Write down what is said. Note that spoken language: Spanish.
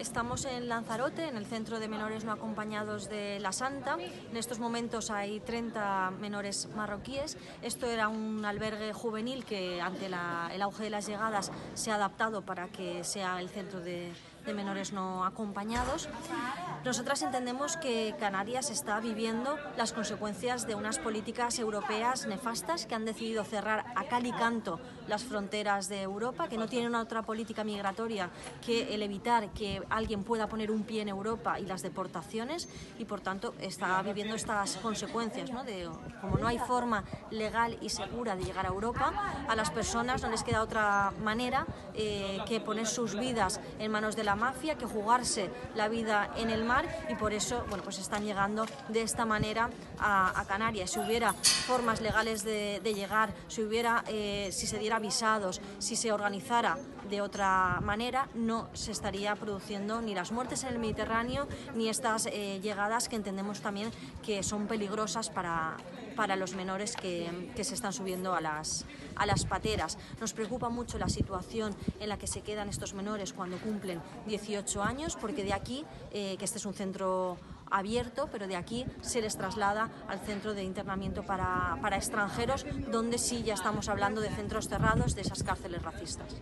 Estamos en Lanzarote, en el Centro de Menores No Acompañados de La Santa. En estos momentos hay 30 menores marroquíes. Esto era un albergue juvenil que ante el auge de las llegadas se ha adaptado para que sea el centro de, de menores no acompañados. Nosotras entendemos que Canarias está viviendo las consecuencias de unas políticas europeas nefastas que han decidido cerrar a cal y canto las fronteras de Europa, que no tienen otra política migratoria que el evitar que alguien pueda poner un pie en Europa y las deportaciones y por tanto está viviendo estas consecuencias, ¿no? de como no hay forma legal y segura de llegar a Europa, a las personas no les queda otra manera eh, que poner sus vidas en manos de la mafia, que jugarse la vida en el mar y por eso bueno, pues están llegando de esta manera a, Canarias. Si hubiera formas legales de, llegar, si, hubiera, eh, si se diera visados, si se organizara de otra manera, no se estaría produciendo ni las muertes en el Mediterráneo ni estas eh, llegadas que entendemos también que son peligrosas para, para los menores que, que, se están subiendo a las, a las pateras. Nos preocupa mucho la situación en la que se quedan estos menores cuando cumplen 18 años, porque de aquí, eh, que este es un centro abierto, pero de aquí se les traslada al centro de internamiento para, para extranjeros, donde sí ya estamos hablando de centros cerrados, de esas cárceles racistas.